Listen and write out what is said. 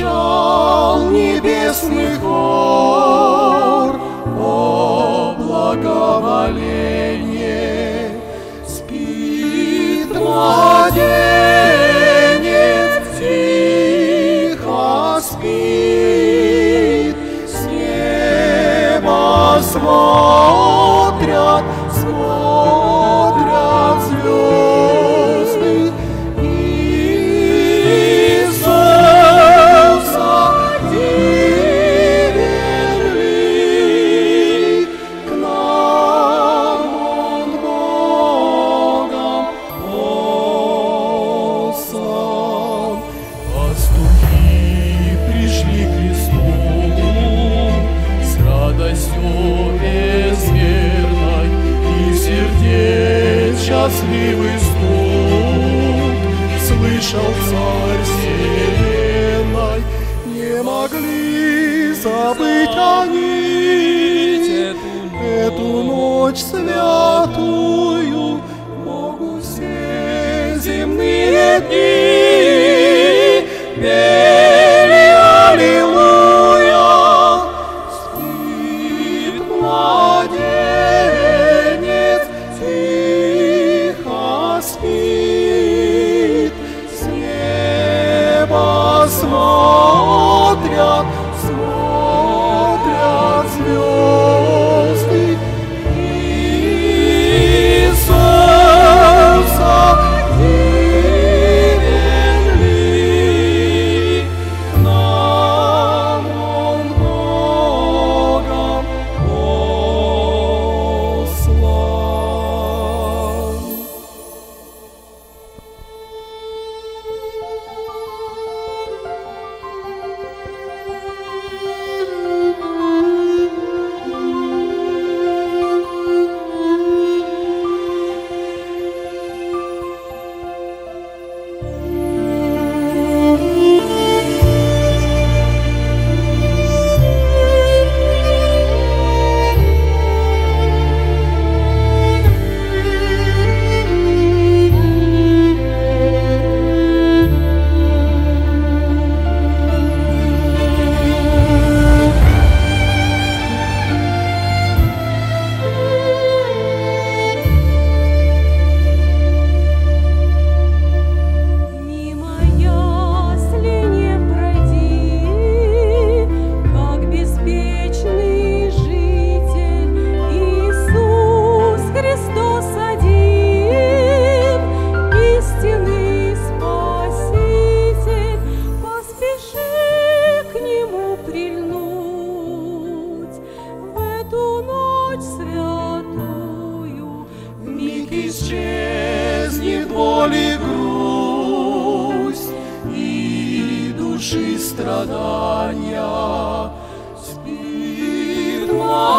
пчел небесных вод. счастливый звук Слышал царь вселенной, не могли забыть они Эту ночь святую. боли грусть и души страдания спит моя.